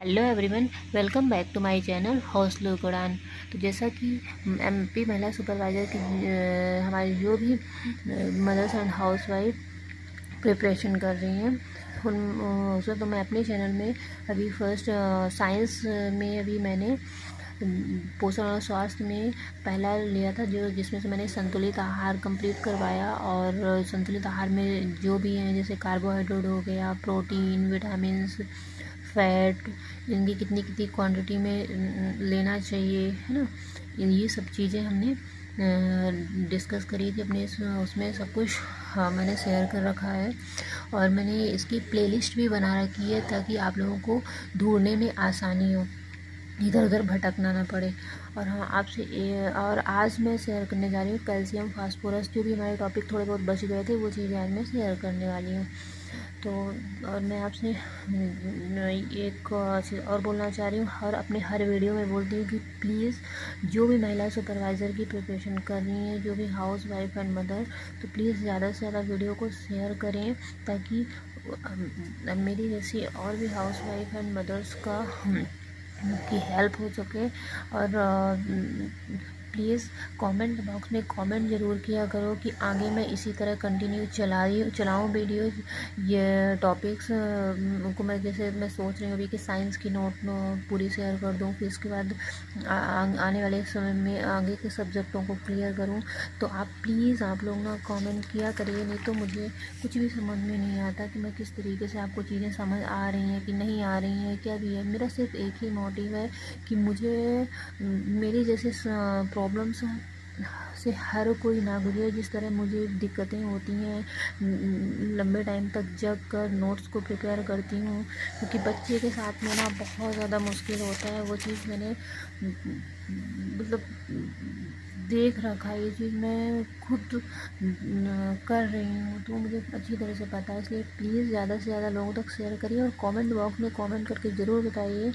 Hello everyone welcome back to my channel हौसलो कुरान तो जैसा कि एमपी महिला सुपरवाइज़र की हमारी जो भी mothers and housewife preparation कर रही हैं, उन उसमें तो मैं अपने चैनल में अभी फ़र्स्ट साइंस में अभी मैंने पोषण और स्वास्थ्य में पहला लिया था, जो, जिसमें से मैंने संतुलित आहार कंप्लीट करवाया और संतुलित आहार में जो भी हैं, जैसे कार्बोहाइड्रेट हो गया प्रोटीन विटामिन फैट इनकी कितनी कितनी क्वांटिटी में लेना चाहिए, है ना? ये सब चीज़ें हमने डिस्कस करी थी अपने उसमें सब कुछ हाँ मैंने शेयर कर रखा है। और मैंने इसकी प्लेलिस्ट भी बना रखी है ताकि आप लोगों को ढूँढने में आसानी हो। इधर उधर भटकना ना पड़े। और हाँ आपसे और आज मैं शेयर करने जा रही हूँ कैल्शियम फास्फोरस जो भी हमारे टॉपिक थोड़े बहुत बच गए थे, वो चीज़ें आज मैं शेयर करने वाली हूँ। तो और मैं आपसे एक और बोलना चाह रही हूँ हर अपने हर वीडियो में बोलती हूँ कि प्लीज़ जो भी महिला सुपरवाइज़र की प्रिपरेशन कर रही हैं, जो भी हाउस वाइफ एंड मदर तो प्लीज़ ज़्यादा से ज़्यादा वीडियो को शेयर करें, ताकि मेरी जैसी और भी हाउस वाइफ एंड मदर्स का की हेल्प हो सके, और प्लीज़ कमेंट बॉक्स में कमेंट ज़रूर किया करो कि आगे मैं इसी तरह कंटिन्यू चला रही चलाऊँ वीडियो ये टॉपिक्स को मैं जैसे मैं सोच रही हूँ अभी कि साइंस की नोट पूरी शेयर कर दूँ, फिर इसके बाद आने वाले समय में आगे के सब्जेक्टों को क्लियर करूँ। तो आप प्लीज़ आप लोग ना कमेंट किया करिए, नहीं तो मुझे कुछ भी समझ में नहीं आता कि मैं किस तरीके से आपको चीज़ें समझ आ रही हैं कि नहीं आ रही हैं, क्या भी है। मेरा सिर्फ़ एक ही मोटिव है कि मुझे मेरी जैसे problem sih से हर कोई ना गुजरे जिस तरह मुझे दिक्कतें होती हैं, लंबे टाइम तक जग कर नोट्स को प्रिपेयर करती हूँ, क्योंकि बच्चे के साथ में ना बहुत ज़्यादा मुश्किल होता है, वो चीज़ मैंने मतलब देख रखा है, ये चीज़ मैं खुद कर रही हूँ तो मुझे अच्छी तरह से पता है, इसलिए प्लीज़ ज़्यादा से ज़्यादा लोगों तक शेयर करिए और कमेंट बॉक्स में कमेंट करके ज़रूर बताइए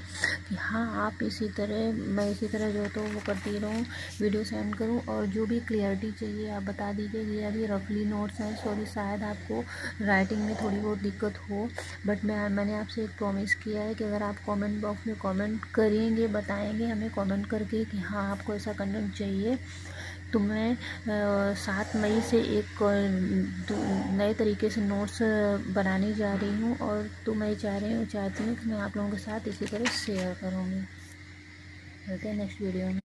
कि हाँ आप इसी तरह, मैं इसी तरह जो तो वो करती रहूँ वीडियो सेंड करूँ और जो भी क्लियरिटी चाहिए, आप बता दीजिए। ये अभी रफली नोट्स हैं सॉरी शायद आपको राइटिंग में थोड़ी बहुत दिक्कत हो। बट मैं, मैंने आपसे एक प्रॉमिस किया है कि अगर आप कॉमेंट बॉक्स में कॉमेंट करेंगे, बताएँगे हमें कॉमेंट करके कि हाँ आपको ऐसा कंटेंट चाहिए तो मैं सात मई से एक नए तरीके से नोट्स बनाने जा रही हूँ। और तो मैं चाह रही हूँ, चाहती हूँ कि मैं आप लोगों के साथ इसी तरह शेयर करूँगी मिलते हैं नेक्स्ट वीडियो में।